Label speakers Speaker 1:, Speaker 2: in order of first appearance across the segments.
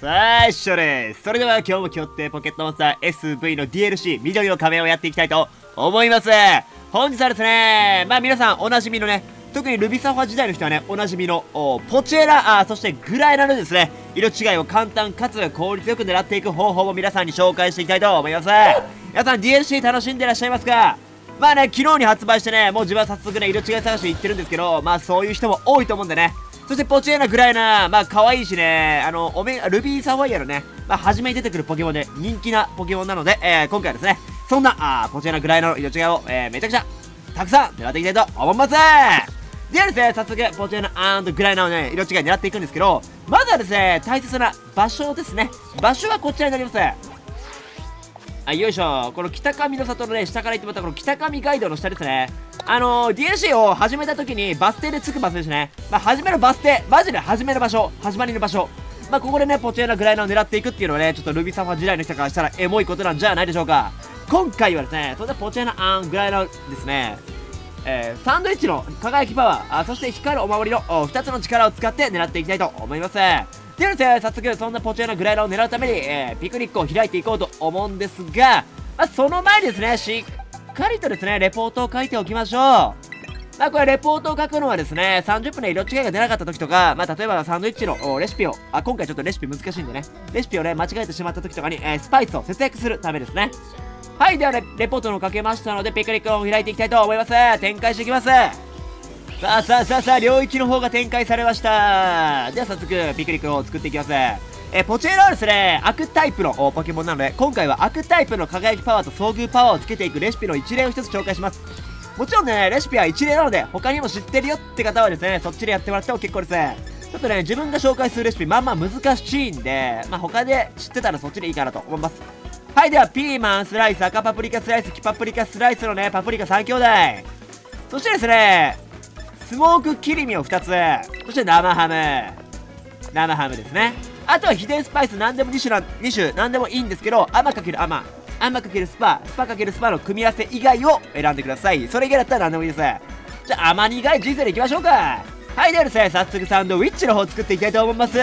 Speaker 1: さあ一緒です。それでは今日も今日ってポケットモンスター SV の DLC 緑の仮面をやっていきたいと思います。本日はですねまあ皆さんおなじみのね特にルビサファ時代の人はねおなじみのポチェラあそしてグライナのですね。色違いを簡単かつ効率よく狙っていく方法を皆さんに紹介していきたいと思います。皆さん DLC 楽しんでらっしゃいますか？まあね昨日に発売してねもう自分は早速ね色違い探しに行ってるんですけどまあそういう人も多いと思うんでねそしてポチエナグライナー、まあ可愛いしね、あの、オメルビーサファイアのね、まあ初めに出てくるポケモンで人気なポケモンなので、えー、今回はですね、そんな、あポチエナグライナーの色違いを、えー、めちゃくちゃ、たくさん狙っていきたいと思いますではですね、早速、ポチエナグライナーのね、色違い狙っていくんですけど、まずはですね、大切な場所ですね。場所はこちらになります。あよいしょ。この北上の里のね下から行ってもらったこの北上街道の下ですね。あのー、DLC を始めた時にバス停で着く場所ですね。まあ始めるバス停マジで始める場所始まりの場所。まあここでねポチエナグライナーを狙っていくっていうのはねちょっとルビーサファ時代の人からしたらエモいことなんじゃないでしょうか。今回はですねそれでポチエナアングライナーですね。えー、サンドイッチの輝きパワーあそして光るお守りの2つの力を使って狙っていきたいと思います。ではですね、早速そんなポチューなグライダーを狙うために、えー、ピクニックを開いていこうと思うんですが、まあ、その前にですね、しっかりとですね、レポートを書いておきましょう。まあこれレポートを書くのはですね、30分で色違いが出なかった時とか、まあ例えばサンドイッチのレシピを、あ、今回ちょっとレシピ難しいんでね、レシピをね、間違えてしまった時とかに、えー、スパイスを節約するためですね。はい、ではね、レポートの書けましたので、ピクニックを開いていきたいと思います。展開していきます。さあさあさあさあ領域の方が展開されました。では早速ピクニックを作っていきます。えポチェラはですね。悪タイプのポケモンなので今回は悪タイプの輝きパワーと遭遇パワーをつけていくレシピの一例を一つ紹介します。もちろんねレシピは一例なので他にも知ってるよって方はですねそっちでやってもらっても結構です。ちょっとね自分が紹介するレシピまあまあ難しいんでまあ他で知ってたらそっちでいいかなと思います。はいではピーマンスライス赤パプリカスライス黄パプリカスライスのねパプリカ3兄弟。そしてですねスモーク切り身を2つ。そして生ハム。生ハムですね。あとは秘伝スパイス何でも2種な2種何でもいいんですけど甘かける甘。甘かけるスパスパかけるスパの組み合わせ以外を選んでください。それ以外だったら何でもいいです。じゃあ甘苦い人生でいきましょうか。はいではですね早速サンドウィッチの方作っていきたいと思います。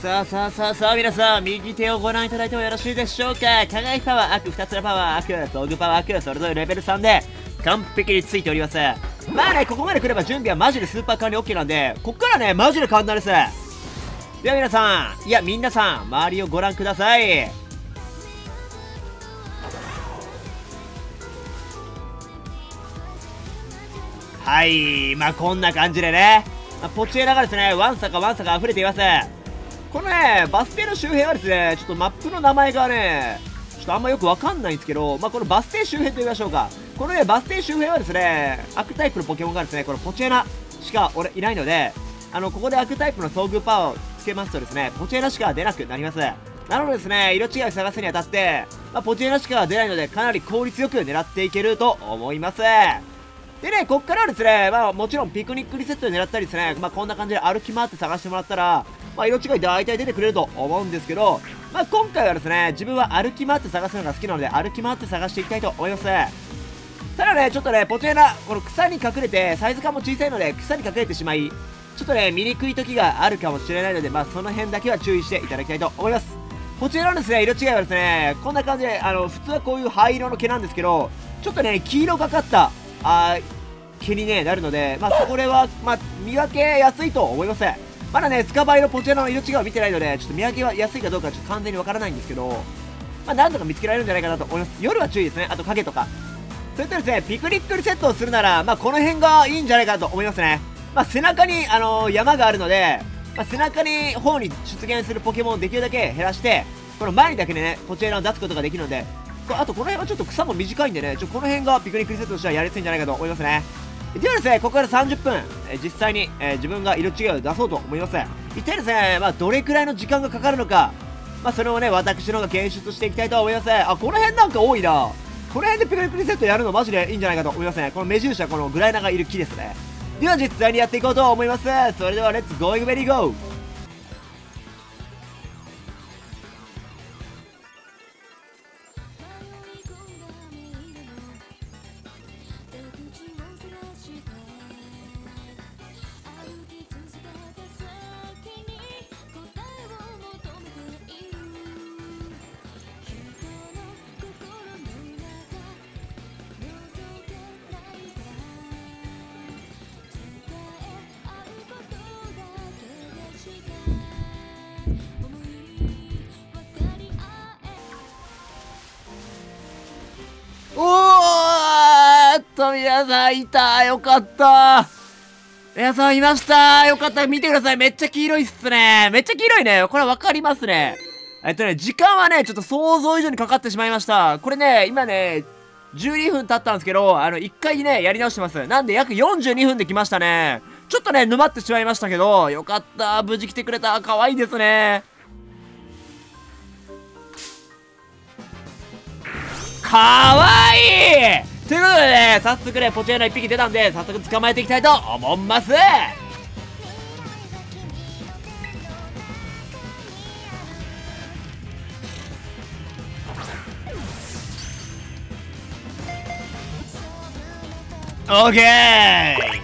Speaker 1: さあさあさあさあ皆さん右手をご覧いただいてもよろしいでしょうか。輝きパワー悪2つのパワー悪道具パワー悪それぞれレベル3で完璧についております。まあね、ここまで来れば準備はマジでスーパー管理 OK なんで、こっからね、マジで簡単です。では皆さん、いや、皆さん、周りをご覧ください。はい、まあこんな感じでね、まあ、ポチエナがですね、ワンサかワンサか溢れています。このね、バス停の周辺はですね、ちょっとマップの名前がね、ょっとあんまよくわかんないんですけど、まあこのバス停周辺と言いましょうか。このね、バス停周辺はですね、悪タイプのポケモンがですね、このポチエナしか俺いないので、あの、ここで悪タイプの遭遇パワーをつけますとですね、ポチエナしか出なくなります。なのでですね、色違いを探すにあたって、まあ、ポチエナしか出ないので、かなり効率よく狙っていけると思います。でね、こっからはですね、まあもちろんピクニックリセットで狙ったりですね、まあこんな感じで歩き回って探してもらったら、まあ色違い大体出てくれると思うんですけど、まあ今回はですね、自分は歩き回って探すのが好きなので、歩き回って探していきたいと思います。ただね、ちょっとね、ポチエナ、この草に隠れて、サイズ感も小さいので、草に隠れてしまい、ちょっとね、見にくい時があるかもしれないので、まあ、その辺だけは注意していただきたいと思います。こちらのですね、色違いはですね、こんな感じで、あの、普通はこういう灰色の毛なんですけど、ちょっとね、黄色がかった、あ毛にね、なるので、まあ、そこでは、まあ、見分けやすいと思います。まだね、スカバイのポチエナの色違いを見てないので、ちょっと見分けはやすいかどうかちょっと完全にわからないんですけど、まあ、なんとか見つけられるんじゃないかなと思います。夜は注意ですね。あと影とか。それとですね、ピクニックリセットをするなら、まあ、この辺がいいんじゃないかなと思いますね。まあ、背中に、あのー、山があるので、まあ、背中に方に出現するポケモンをできるだけ減らして、この前にだけでね、こちらを出すことができるので、あとこの辺はちょっと草も短いんでね、ちょこの辺がピクニックリセットとしてはやりやすいんじゃないかと思いますね。ではですね、ここから30分、え、実際に、え、自分が色違いを出そうと思います。一体ですね、まあ、どれくらいの時間がかかるのか、まあ、それをね、私の方が検出していきたいと思います。あ、この辺なんか多いな。この辺でピクニックリセットやるのマジでいいんじゃないかと思いますねこの目印はこのグライナーがいる木ですねでは実際にやっていこうと思いますそれではレッツゴーイグベリーゴーと皆さんいたよかった皆さんいましたよかった見てくださいめっちゃ黄色いっすねめっちゃ黄色いねこれわかりますねえっとね、時間はね、ちょっと想像以上にかかってしまいました。これね、今ね、12分経ったんですけど、あの、1回ね、やり直してます。なんで約42分で来ましたね。ちょっとね、沼ってしまいましたけど、よかった。無事来てくれた。可愛いですね。かわいいということでね、早速ね、ポチェーナ1匹出たんで、早速捕まえていきたいと思います。オーケー！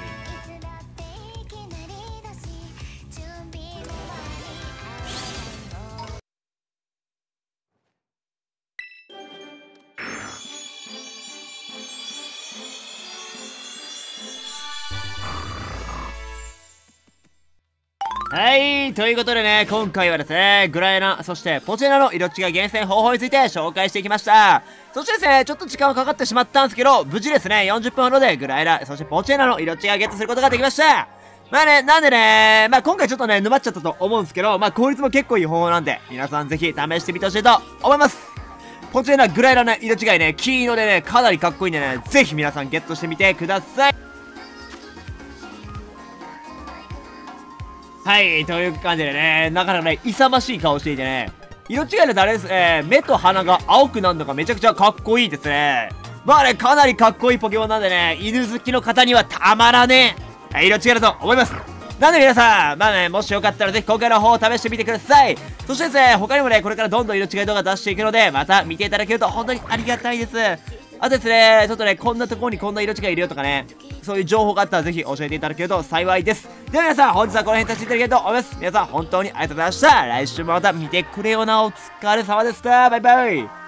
Speaker 1: はい、ということでね、今回はですね、グライナ、そしてポチェナの色違い厳選方法について紹介していきました。そしてですね、ちょっと時間はかかってしまったんですけど、無事ですね、40分ほどでグライナ、そしてポチェナの色違いゲットすることができました。まあね、なんでね、まあ今回ちょっとね、沼っちゃったと思うんですけど、まあ効率も結構いい方法なんで、皆さんぜひ試してみてほしいと思います。ポチェナグライナの色違いね、黄色でね、かなりかっこいいんでね、ぜひ皆さんゲットしてみてください。はい、という感じでね、なかなかね、勇ましい顔していてね、色違いの誰ですね、目と鼻が青くなるのがめちゃくちゃかっこいいですね。まあね、かなりかっこいいポケモンなんでね、犬好きの方にはたまらねえ、はい、色違いだと思います。なんで皆さん、まあね、もしよかったらぜひ今回の方を試してみてください。そしてですね、他にもね、これからどんどん色違い動画出していくので、また見ていただけると本当にありがたいです。あとですね、ちょっとね、こんなところにこんな色違いいるよとかね、そういう情報があったらぜひ教えていただけると幸いです。では皆さん、本日はこの辺立ちいただけると思います。皆さん、本当にありがとうございました。来週もまた見てくれよな。お疲れ様でした。バイバイ。